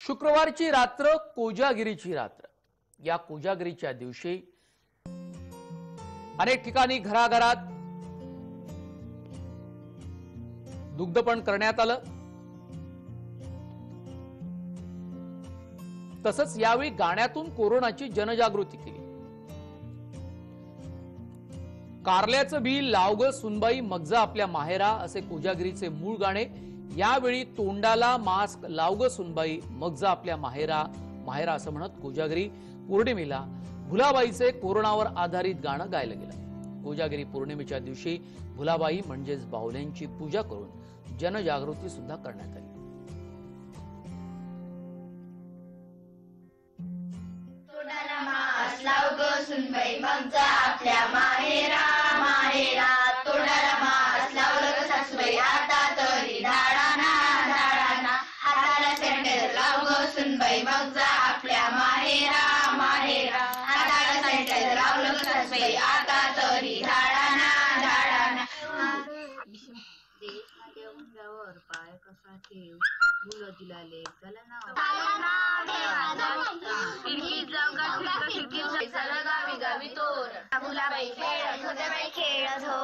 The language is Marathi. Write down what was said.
शुक्रवारची रात्र कोजागिरीची रात्र. या कोजागिरीच्या दिवशी अनेक ठिकाणी घराघरात दुग्धपण करण्यात आलं. तसंच यावेळी गाण्यातून कोरोनाची जनजागृती केली. कारल्याचं बी लावग सुनबाई मगजा आपल्या माहेरा असे कोजागिरीचे मूळ गाणे यावेळी तोंडाला मास्क लावग सुनबाई मग जा आपल्या माहेरा माहेरा असं म्हणत कोजागिरी पौर्णिमेला भुलाबाईचे कोरोनावर आधारित गाणं गायलं गेलं. कोजागिरी पौर्णिमेच्या दिवशी भुलाबाई म्हणजेच बाहुल्यांची पूजा करून जनजागृती सुद्धा करण्यात आली. तोंडाला सुनबाई मग जा आपल्या माहेरा. सॅनिटायझर लाव ग सुनबाई मग जा आपल्या माहेरा माहेरा हाताला सॅनिटायझर लावलं ग सासूबाई आता तरी धाडाना धाडाना देश माझ्या उंबरावर पाय कसा ठेव मुलं तिला लेक झाला गावी गावी तोर. मुलाबाई खेळत होत्या बाई खेळत हो